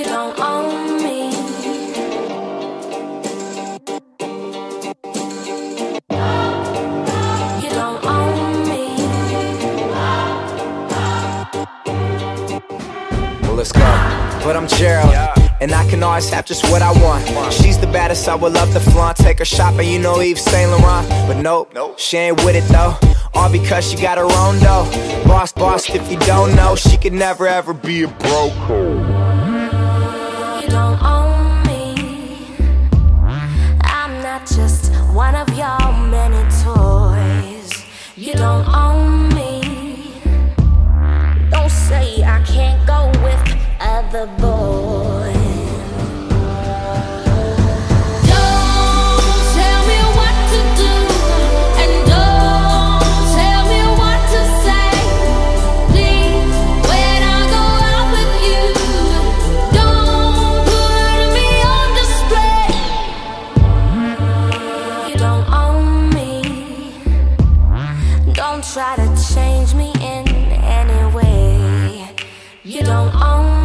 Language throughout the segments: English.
You don't own me. You don't own me. Well, let's go. But I'm Gerald, and I can always have just what I want. She's the baddest, I would love to flaunt. Take her shopping, you know Yves Saint Laurent. But nope, she ain't with it though. All because she got her own dough. Boss, boss, if you don't know, she could never ever be a broke. Try to change me in any way. You don't own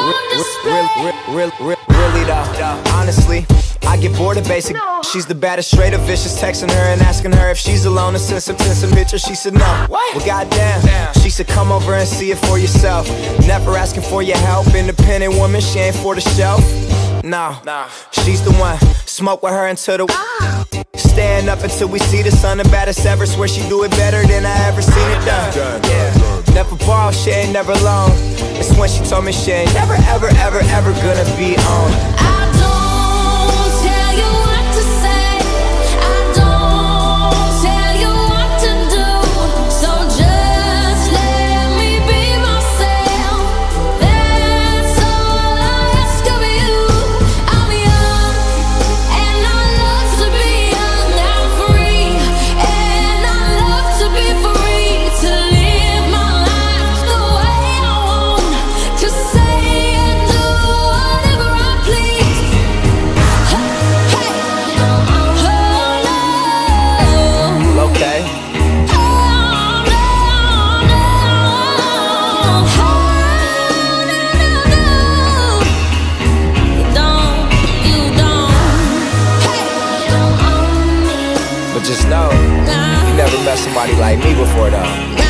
on display. Real, real, real, though, honestly, I get bored of basic. She's the baddest, straight up vicious. Texting her and asking her if she's alone and send some, some pictures. She said no. Well, goddamn. She said come over and see it for yourself. Never asking for your help. Independent woman, she ain't for the shelf. No, she's the one. Smoke with her until the. Stand up until we see the sun. The baddest ever. Swear she do it better than I ever seen it done. Yeah. Never borrow, she ain't never alone. It's when she told me she ain't never, ever, ever, ever gonna be on. Just know, you never met somebody like me before though.